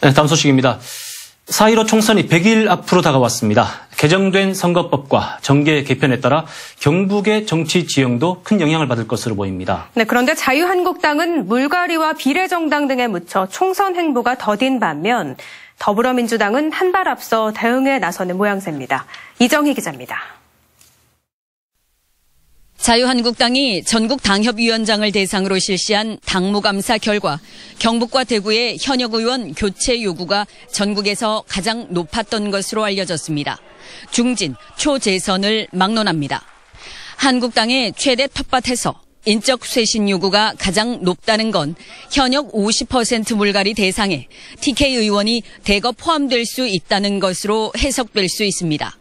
네, 다음 소식입니다. 4.15 총선이 100일 앞으로 다가왔습니다. 개정된 선거법과 정계 개편에 따라 경북의 정치 지형도 큰 영향을 받을 것으로 보입니다. 네, 그런데 자유한국당은 물갈이와 비례정당 등에 묻혀 총선 행보가 더딘 반면 더불어민주당은 한 발 앞서 대응에 나서는 모양새입니다. 이정희 기자입니다. 자유한국당이 전국 당협위원장을 대상으로 실시한 당무감사 결과 경북과 대구의 현역 의원 교체 요구가 전국에서 가장 높았던 것으로 알려졌습니다. 중진, 초재선을 막론합니다. 한국당의 최대 텃밭에서 인적 쇄신 요구가 가장 높다는 건 현역 50% 물갈이 대상에 TK 의원이 대거 포함될 수 있다는 것으로 해석될 수 있습니다.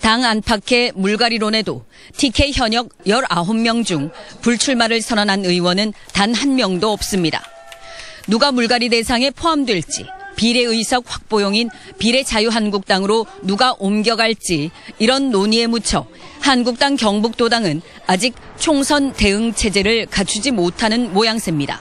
당 안팎의 물갈이론에도 TK 현역 19명 중 불출마를 선언한 의원은 단 한 명도 없습니다. 누가 물갈이 대상에 포함될지 비례의석 확보용인 비례자유한국당으로 누가 옮겨갈지 이런 논의에 묻혀 한국당 경북도당은 아직 총선 대응 체제를 갖추지 못하는 모양새입니다.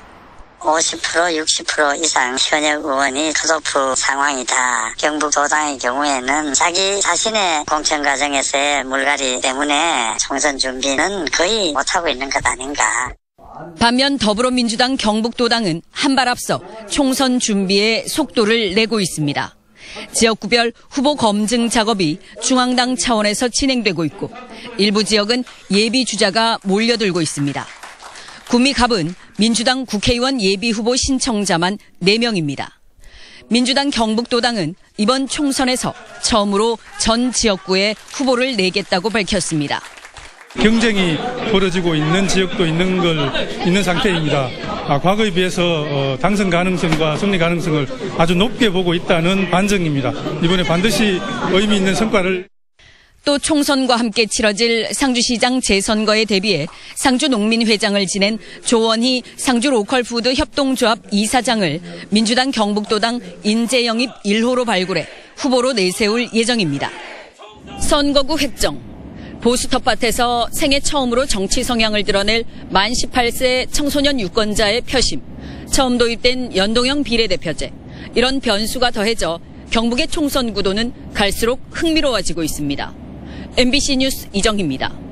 50% 60% 이상 현역 의원이 컷오프 상황이다. 경북도당의 경우에는 자기 자신의 공천 과정에서의 물갈이 때문에 총선 준비는 거의 못하고 있는 것 아닌가. 반면 더불어민주당 경북도당은 한발 앞서 총선 준비에 속도를 내고 있습니다. 지역구별 후보 검증 작업이 중앙당 차원에서 진행되고 있고 일부 지역은 예비 주자가 몰려들고 있습니다. 구미갑은 민주당 국회의원 예비후보 신청자만 4명입니다. 민주당 경북도당은 이번 총선에서 처음으로 전 지역구에 후보를 내겠다고 밝혔습니다. 경쟁이 벌어지고 있는 지역도 있는 걸 있는 상태입니다. 아, 과거에 비해서 어, 당선 가능성과 승리 가능성을 아주 높게 보고 있다는 반증입니다. 이번에 반드시 의미 있는 성과를 또 총선과 함께 치러질 상주시장 재선거에 대비해 상주 농민회장을 지낸 조원희 상주 로컬푸드 협동조합 이사장을 민주당 경북도당 인재영입 1호로 발굴해 후보로 내세울 예정입니다. 선거구 획정. 보수 텃밭에서 생애 처음으로 정치 성향을 드러낼 만 18세 청소년 유권자의 표심. 처음 도입된 연동형 비례대표제. 이런 변수가 더해져 경북의 총선 구도는 갈수록 흥미로워지고 있습니다. MBC 뉴스 이정희입니다.